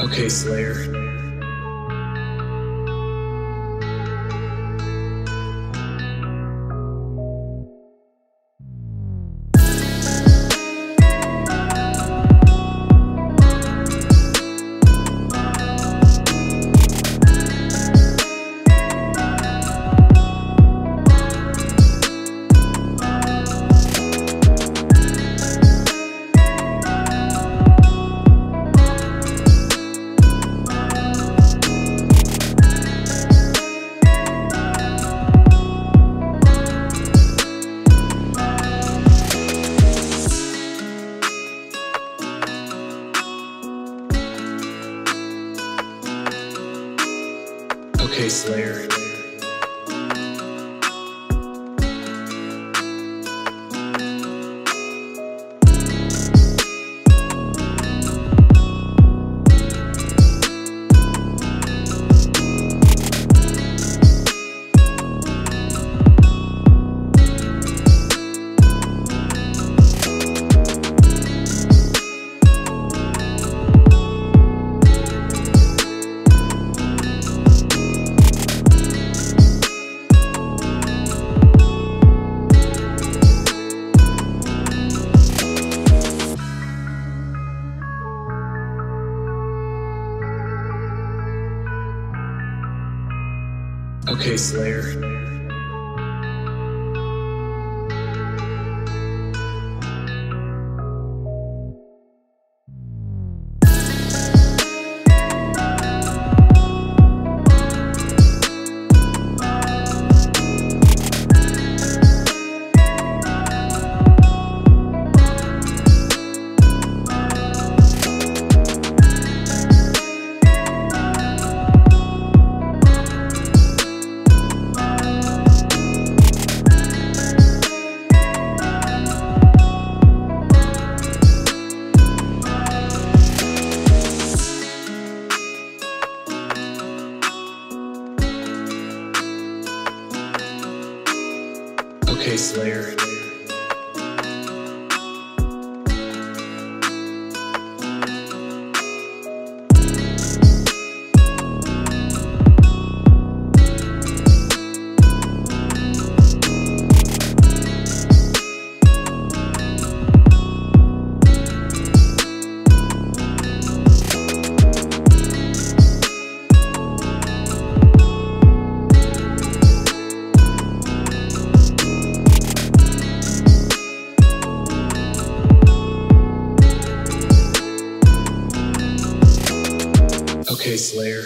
Okay, Slayer. Okay, Slayer. Okay, Slayer. Okay, Slayer. Okay, Slayer.